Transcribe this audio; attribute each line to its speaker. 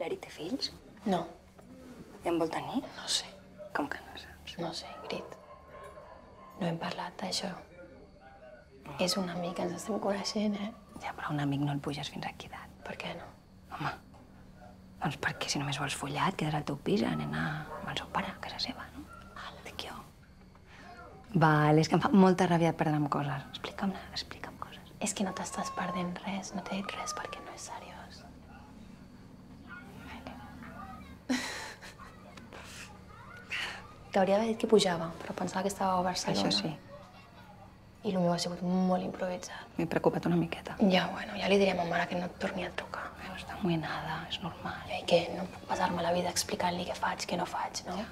Speaker 1: L'Eric té fills?
Speaker 2: No,
Speaker 1: I en vol tenir?
Speaker 2: no sé.
Speaker 1: Com que no saps?
Speaker 2: No sé, Ingrid. No hem parlat d'això. És un amic ens estem coneixent, eh?
Speaker 1: Ja, però un amic no el puges fins aquí edat.
Speaker 2: Per què no?
Speaker 1: Home, doncs perquè si només vols follar, et quedarà al teu pis a anar amb el seu pare, a casa seva, no? Ah, dic jo. Vale, és que em fa molta ràbia perdre'm coses. Explica'm, explica'm coses.
Speaker 2: És que no t'estàs perdent res, no t'he dit res perquè no és seriós. T'hauria d'haver dit que pujava, però pensava que estava a Barcelona.
Speaker 1: Això sí,
Speaker 2: I el meu ha sigut molt improvisat.
Speaker 1: m'he preocupat una miqueta.
Speaker 2: Ja, bueno, ja li diré a ma mare que no et torni a trucar.
Speaker 1: Veus, està amoïnada, és normal.
Speaker 2: I què? No puc passar-me la vida explicant-li què faig, què no faig, no?
Speaker 1: Ja.